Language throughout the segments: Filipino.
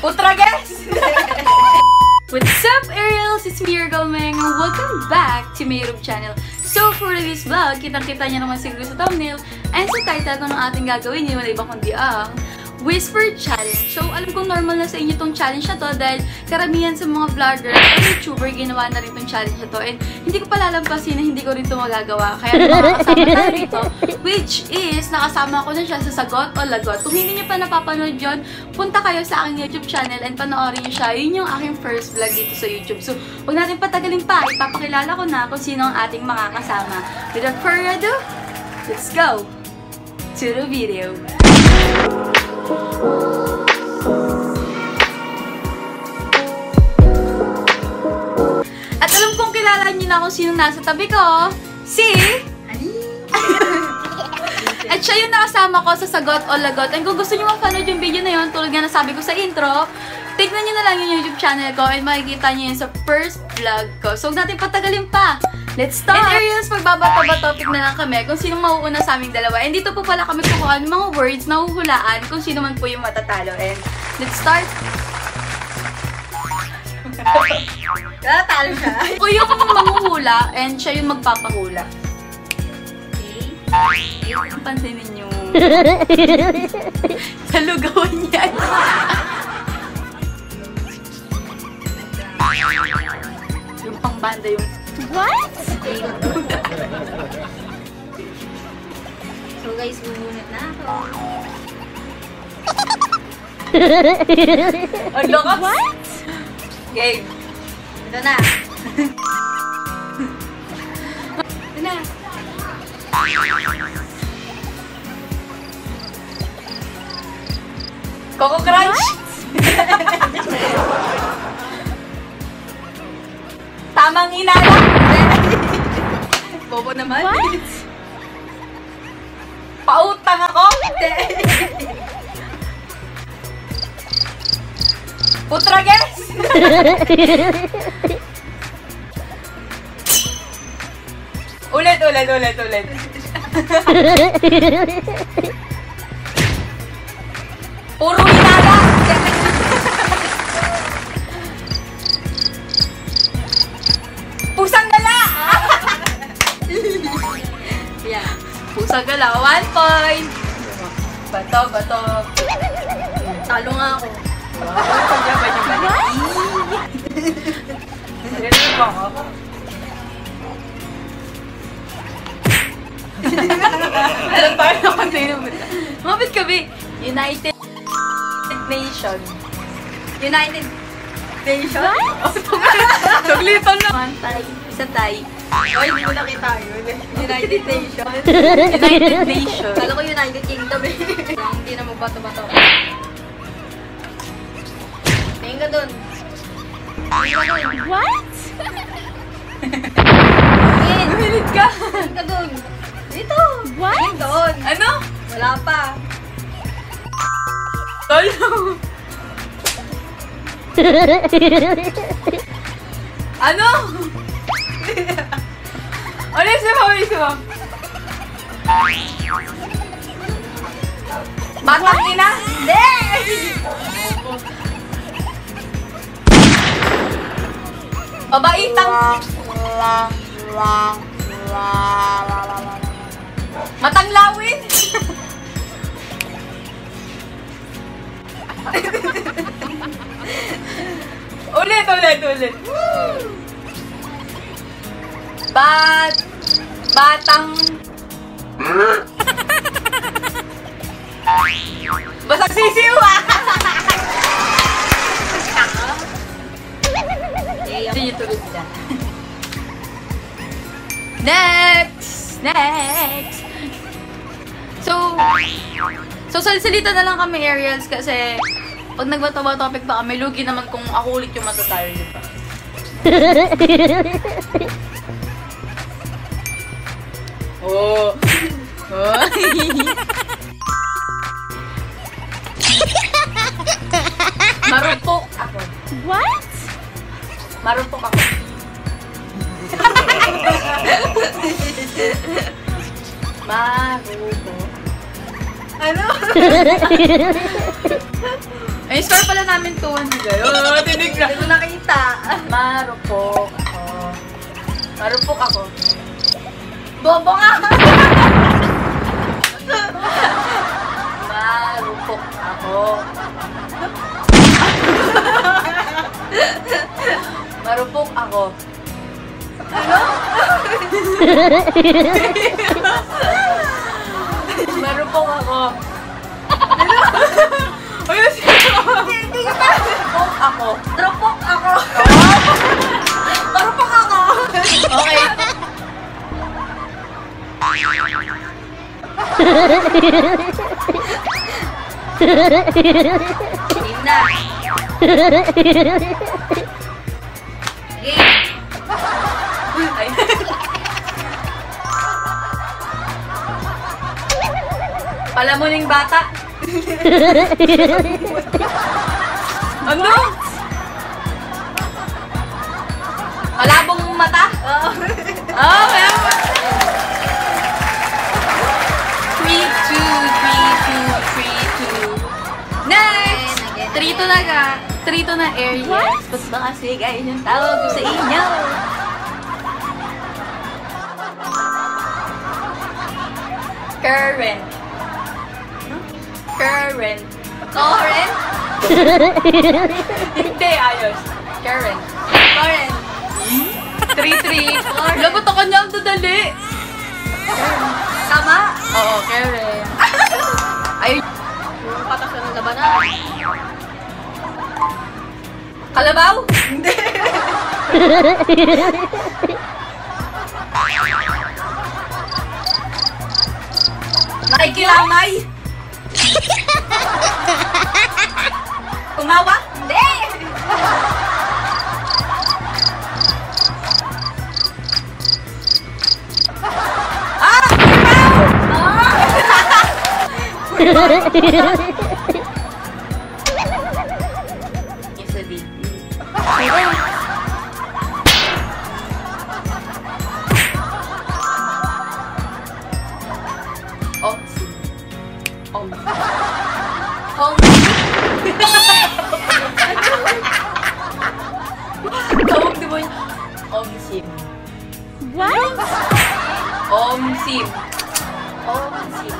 Putra, guys! What's up, Ariels? It's me, your girl, Meng, welcome back to my YouTube channel. So, for this vlog, kitang-kita niya naman siguro sa thumbnail and sa title ng ating gagawin, hindi wala iba kundi ang Whisper Challenge. So, alam kong normal na sa inyo tong challenge na to dahil karamihan sa mga vlogger at YouTuber ginawa na rin tong challenge na to. And hindi ko palalampasin na hindi ko rin to magagawa. Kaya nakakasama tayo rito, which is nakasama ko na siya sa Sagot o Lagot. Kung hindi niyo pa napapanood yon punta kayo sa aking YouTube channel and panoorin niyo siya. Yun yung aking first vlog dito sa YouTube. So, huwag natin patagalin pa. Ipapakilala ko na kung sino ang ating makakasama. Without further ado, let's go to the video. At alam kong kilala niyo na kung sino nasa tabi ko. Si... At siya yung nakasama ko sa Sagot o Lagot. And kung gusto niyo mapanood yung video na yun, tulad nga nasabi ko sa intro, tignan niyo na lang yung YouTube channel ko and makikita niyo yun sa first vlog ko. So, huwag natin patagalin pa. Let's start! In areas, magbabato topic na lang kami kung sino mauuna sa aming dalawa. And dito po pala kami kukuha ng mga words na huhulaan kung sino man po yung matatalo. And let's start! Natalo siya. Ako yung manghuhula and siya yung magpapahula. Okay? Pansinin niyo. Sa lugawan yan. yung pangbanda yung What? so guys, bumunot na ako. Ang lakas! What? Game. Ito na. Ito na. Coco Crunch! Tamang inala! Bobo naman. What? Pautang ako? Putra, guys! ulit, ulit, ulit, ulit. Gala, one point! Bato, bato. Talo nga ako. Pagyaban yung balik. Ganun ba ako? Alam tayo na mo. Mabit kami. United Nation. United Nation? Saglitan na. One tay. Isa tay. Oy, hindi ko nakita yun. United Nation. United Nation. Kala ko United Kingdom eh. Hindi na magbato-bato. Tingin ka dun. What? Tingin. Umilit ka. Tingin ka dun. Dito. What? Tingin doon. Ano? Wala pa. Tolo. Ano? ano yung sabaw yung sabaw? Batang ina? Hindi! Babaitang... ulit, ulit. Bat... Batang... Basag sisiw ah! Hindi niyo tuloy sila. Next! Next! So, so salsalita na lang kami, Ariels, kasi pag nagbato topic pa kami, lugi naman kung ako ulit yung matatalo, di ba? Oh! Oh! Marupok ako. What? Marupok ako. Marupok. Ano? Ay, score pala namin 200. Oh, tinig Hindi ko nakita. Marupok ako. Marupok ako. Bobo ka! Marupok ako. Marupok ako. Ano? Marupok ako. Ako. Dropok ako. Marupok ako. Okay. Game na. Game. Ay. Palamuning bata. ano? Malabong mata? Oo. Oh, meron. 3, 2, 3, 2, 3, 2. Next! 3 to na ka. 3 to na areas. Ba't ba kasi guys yung tawag ko sa inyo? Current. Current. Current. Hindi, ayos. Current. Current. 3-3. Lagot ako niya ang dadali. Tama. Oo, Karen. Ayun. Yung patas na ng labanan. Kalabaw? Hindi. Nakikilamay? Kumawa? Hindi. Ah! Isa What? Omsim. Omsim.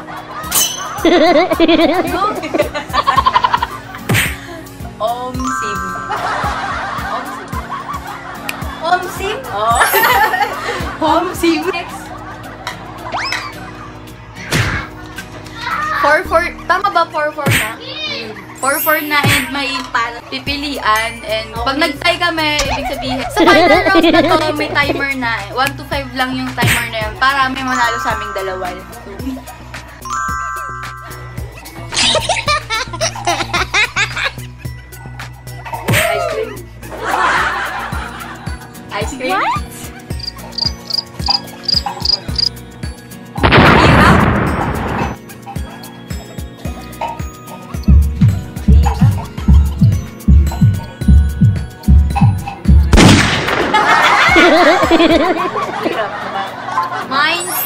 Omsim. Omsim. Home sim? Oh. Omsim. Next. 4-4. Tama ba 4-4 na? 4-4 na and may para pipilian. And pag nag-tie kami, ibig sabihin, sa final round na to, may timer na. 1 to 5 lang yung timer na yun para may manalo sa aming dalawa. Mine's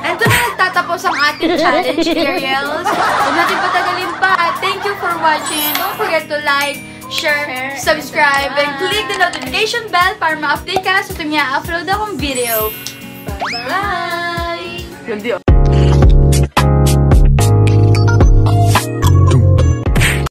Ito na nagtatapos ang ating challenge, Ariels. Huwag natin patagalin pa. Thank you for watching. Don't forget to like, share, subscribe, and click the notification bell para ma-update ka sa tuwing i-upload akong video. Bye! Hindi